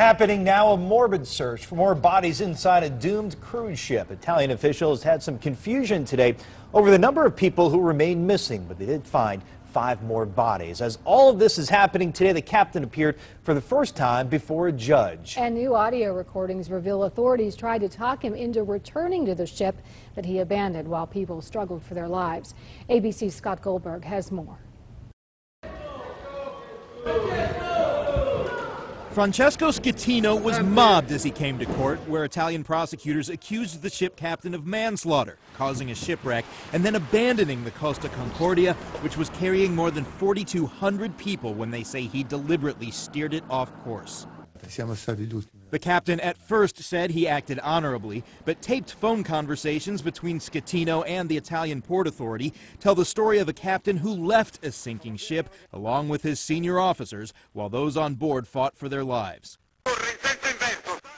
Happening now, a morbid search for more bodies inside a doomed cruise ship. Italian officials had some confusion today over the number of people who remain missing, but they did find five more bodies. As all of this is happening today, the captain appeared for the first time before a judge. And new audio recordings reveal authorities tried to talk him into returning to the ship that he abandoned while people struggled for their lives. ABC's Scott Goldberg has more. Francesco Schettino was mobbed as he came to court, where Italian prosecutors accused the ship captain of manslaughter, causing a shipwreck, and then abandoning the Costa Concordia, which was carrying more than 4,200 people when they say he deliberately steered it off course. The captain at first said he acted honorably, but taped phone conversations between Schettino and the Italian Port Authority tell the story of a captain who left a sinking ship along with his senior officers while those on board fought for their lives.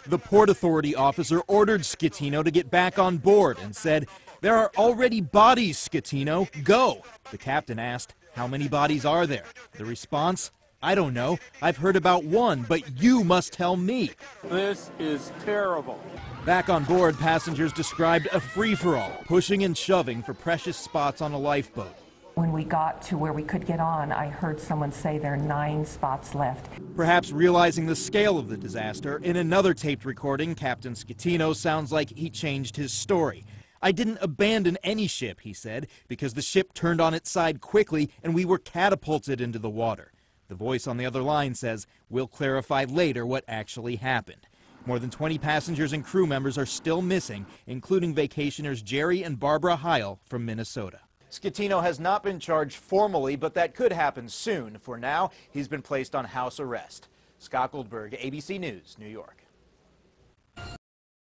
The Port Authority officer ordered Schettino to get back on board and said, There are already bodies, Schettino. Go. The captain asked, How many bodies are there? The response, I don't know. I've heard about one, but you must tell me. This is terrible. Back on board, passengers described a free for all, pushing and shoving for precious spots on a lifeboat. When we got to where we could get on, I heard someone say there are nine spots left. Perhaps realizing the scale of the disaster, in another taped recording, Captain Schettino sounds like he changed his story. I didn't abandon any ship, he said, because the ship turned on its side quickly and we were catapulted into the water. The voice on the other line says, We'll clarify later what actually happened. More than 20 passengers and crew members are still missing, including vacationers Jerry and Barbara Heil from Minnesota. Schettino has not been charged formally, but that could happen soon. For now, he's been placed on house arrest. Scott Goldberg, ABC News, New York.